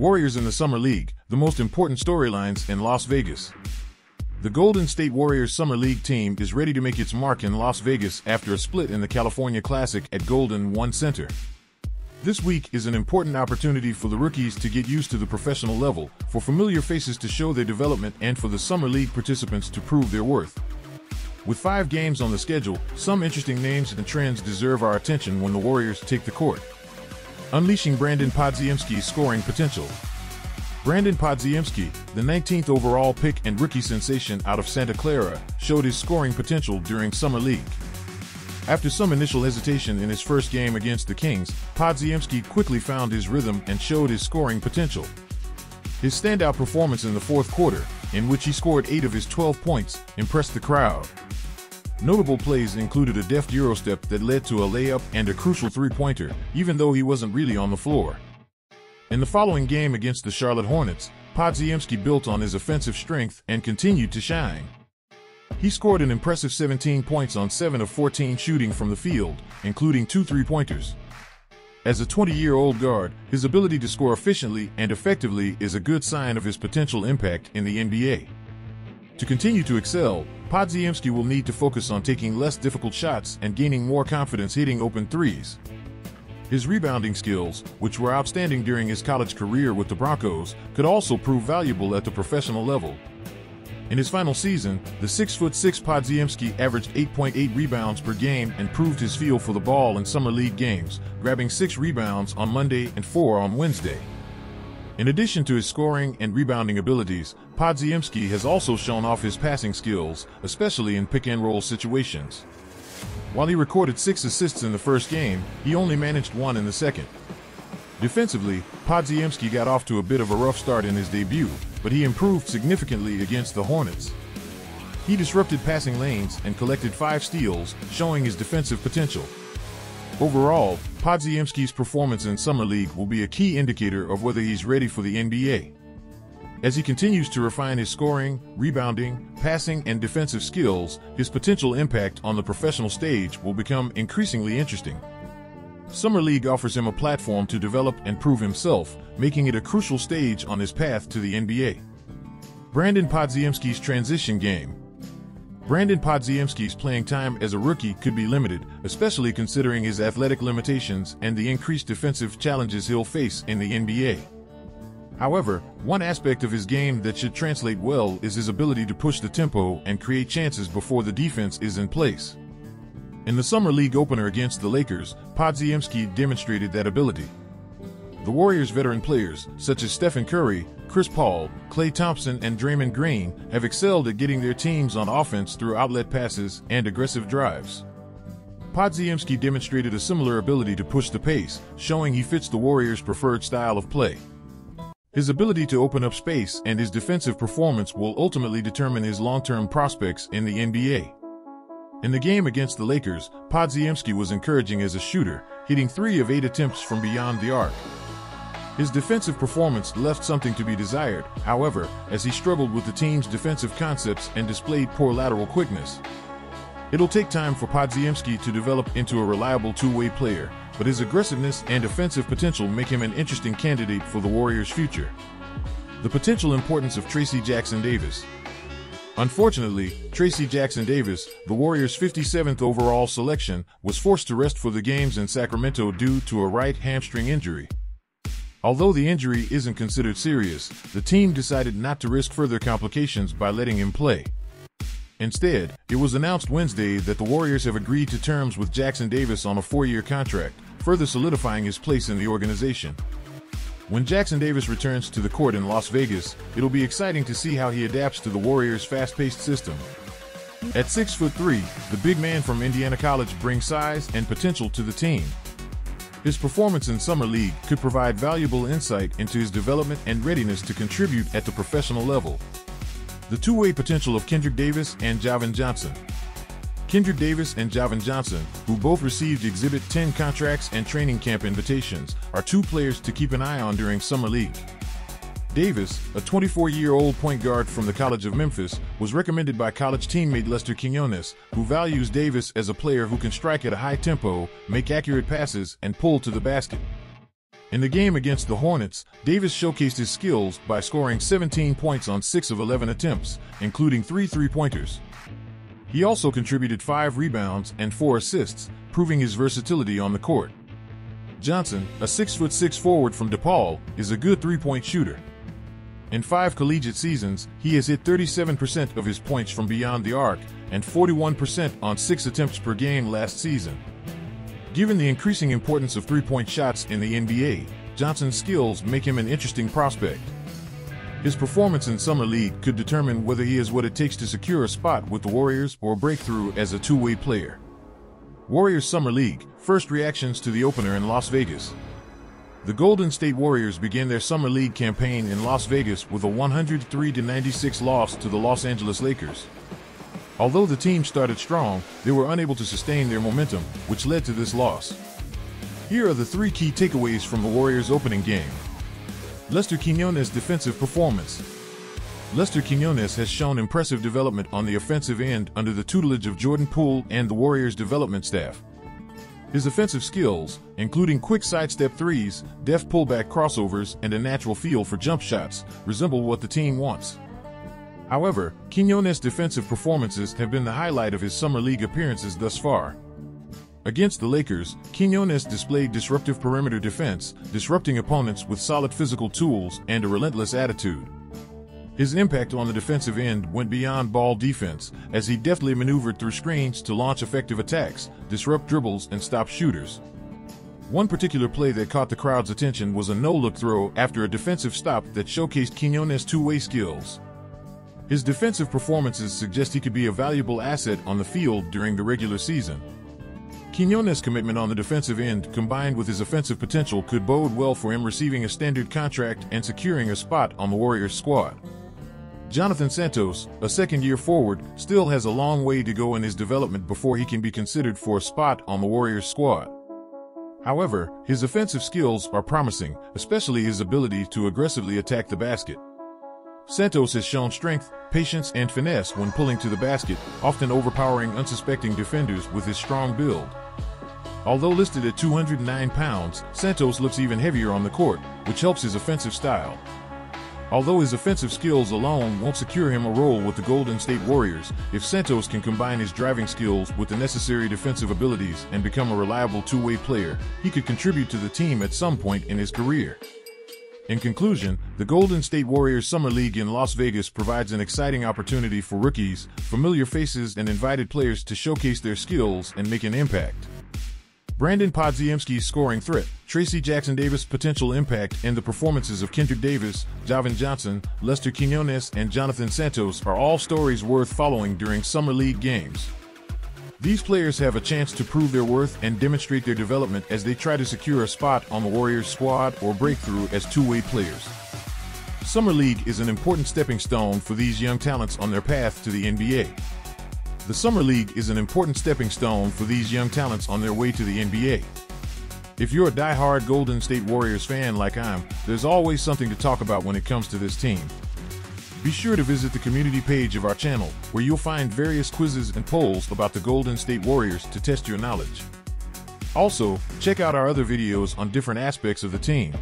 Warriors in the Summer League, the most important storylines in Las Vegas. The Golden State Warriors Summer League team is ready to make its mark in Las Vegas after a split in the California Classic at Golden One Center. This week is an important opportunity for the rookies to get used to the professional level, for familiar faces to show their development, and for the Summer League participants to prove their worth. With five games on the schedule, some interesting names and trends deserve our attention when the Warriors take the court. Unleashing Brandon Podziemski's scoring potential. Brandon Podziemski, the 19th overall pick and rookie sensation out of Santa Clara, showed his scoring potential during Summer League. After some initial hesitation in his first game against the Kings, Podziemski quickly found his rhythm and showed his scoring potential. His standout performance in the fourth quarter, in which he scored 8 of his 12 points, impressed the crowd. Notable plays included a deft Eurostep that led to a layup and a crucial three-pointer, even though he wasn't really on the floor. In the following game against the Charlotte Hornets, Podziemski built on his offensive strength and continued to shine. He scored an impressive 17 points on 7 of 14 shooting from the field, including two three-pointers. As a 20-year-old guard, his ability to score efficiently and effectively is a good sign of his potential impact in the NBA. To continue to excel, Podziemski will need to focus on taking less difficult shots and gaining more confidence hitting open threes. His rebounding skills, which were outstanding during his college career with the Broncos, could also prove valuable at the professional level. In his final season, the 6'6 Podziemski averaged 8.8 rebounds per game and proved his feel for the ball in summer league games, grabbing 6 rebounds on Monday and 4 on Wednesday. In addition to his scoring and rebounding abilities, Podziemski has also shown off his passing skills, especially in pick-and-roll situations. While he recorded six assists in the first game, he only managed one in the second. Defensively, Podziemski got off to a bit of a rough start in his debut, but he improved significantly against the Hornets. He disrupted passing lanes and collected five steals, showing his defensive potential. Overall, Podziemski's performance in Summer League will be a key indicator of whether he's ready for the NBA. As he continues to refine his scoring, rebounding, passing, and defensive skills, his potential impact on the professional stage will become increasingly interesting. Summer League offers him a platform to develop and prove himself, making it a crucial stage on his path to the NBA. Brandon Podziemski's transition game, Brandon Podziemski's playing time as a rookie could be limited, especially considering his athletic limitations and the increased defensive challenges he'll face in the NBA. However, one aspect of his game that should translate well is his ability to push the tempo and create chances before the defense is in place. In the Summer League opener against the Lakers, Podziemski demonstrated that ability. The Warriors' veteran players, such as Stephen Curry, Chris Paul, Klay Thompson, and Draymond Green, have excelled at getting their teams on offense through outlet passes and aggressive drives. Podziemski demonstrated a similar ability to push the pace, showing he fits the Warriors' preferred style of play. His ability to open up space and his defensive performance will ultimately determine his long-term prospects in the NBA. In the game against the Lakers, Podziemski was encouraging as a shooter, hitting three of eight attempts from beyond the arc. His defensive performance left something to be desired, however, as he struggled with the team's defensive concepts and displayed poor lateral quickness. It'll take time for Podziemski to develop into a reliable two-way player, but his aggressiveness and offensive potential make him an interesting candidate for the Warriors' future. The potential importance of Trayce Jackson Davis. Unfortunately, Trayce Jackson Davis, the Warriors' 57th overall selection, was forced to rest for the games in Sacramento due to a right hamstring injury. Although the injury isn't considered serious, the team decided not to risk further complications by letting him play. Instead, it was announced Wednesday that the Warriors have agreed to terms with Jackson Davis on a four-year contract, further solidifying his place in the organization. When Jackson Davis returns to the court in Las Vegas, it'll be exciting to see how he adapts to the Warriors' fast-paced system. At 6'3", the big man from Indiana College brings size and potential to the team. His performance in Summer League could provide valuable insight into his development and readiness to contribute at the professional level. The two-way potential of Kendrick Davis and Javan Johnson. Kendrick Davis and Javan Johnson, who both received Exhibit 10 contracts and training camp invitations, are two players to keep an eye on during Summer League. Davis, a 24-year-old point guard from the College of Memphis, was recommended by college teammate Lester Quinones, who values Davis as a player who can strike at a high tempo, make accurate passes, and pull to the basket. In the game against the Hornets, Davis showcased his skills by scoring 17 points on 6 of 11 attempts, including 3 three-pointers. He also contributed 5 rebounds and 4 assists, proving his versatility on the court. Johnson, a 6'6 forward from DePaul, is a good three-point shooter. In five collegiate seasons, he has hit 37% of his points from beyond the arc and 41% on six attempts per game last season. Given the increasing importance of three-point shots in the NBA, Johnson's skills make him an interesting prospect. His performance in Summer League could determine whether he has what it takes to secure a spot with the Warriors or break through as a two-way player. Warriors Summer League, first reactions to the opener in Las Vegas. The Golden State Warriors began their Summer League campaign in Las Vegas with a 103-96 loss to the Los Angeles Lakers. Although the team started strong, they were unable to sustain their momentum, which led to this loss. Here are the three key takeaways from the Warriors' opening game. Lester Quinones' defensive performance. Lester Quinones has shown impressive development on the offensive end under the tutelage of Jordan Poole and the Warriors' development staff. His offensive skills, including quick sidestep threes, deft pullback crossovers, and a natural feel for jump shots, resemble what the team wants. However, Quinones' defensive performances have been the highlight of his Summer League appearances thus far. Against the Lakers, Quinones displayed disruptive perimeter defense, disrupting opponents with solid physical tools and a relentless attitude. His impact on the defensive end went beyond ball defense, as he deftly maneuvered through screens to launch effective attacks, disrupt dribbles, and stop shooters. One particular play that caught the crowd's attention was a no-look throw after a defensive stop that showcased Quinones' two-way skills. His defensive performances suggest he could be a valuable asset on the field during the regular season. Quinones' commitment on the defensive end combined with his offensive potential could bode well for him receiving a standard contract and securing a spot on the Warriors squad. Jonathan Santos, a second-year forward, still has a long way to go in his development before he can be considered for a spot on the Warriors squad. However, his offensive skills are promising, especially his ability to aggressively attack the basket. Santos has shown strength, patience, and finesse when pulling to the basket, often overpowering unsuspecting defenders with his strong build. Although listed at 209 pounds, Santos looks even heavier on the court, which helps his offensive style. Although his offensive skills alone won't secure him a role with the Golden State Warriors, if Santos can combine his driving skills with the necessary defensive abilities and become a reliable two-way player, he could contribute to the team at some point in his career. In conclusion, the Golden State Warriors Summer League in Las Vegas provides an exciting opportunity for rookies, familiar faces, and invited players to showcase their skills and make an impact. Brandon Podziemski's scoring threat, Trayce Jackson Davis' potential impact, and the performances of Kendrick Davis, Javan Johnson, Lester Quinones, and Jonathan Santos are all stories worth following during Summer League games. These players have a chance to prove their worth and demonstrate their development as they try to secure a spot on the Warriors squad or breakthrough as two-way players. Summer League is an important stepping stone for these young talents on their path to the NBA. The Summer League is an important stepping stone for these young talents on their way to the NBA. If you're a die-hard Golden State Warriors fan like I'm, there's always something to talk about when it comes to this team. Be sure to visit the community page of our channel, where you'll find various quizzes and polls about the Golden State Warriors to test your knowledge. Also, check out our other videos on different aspects of the team.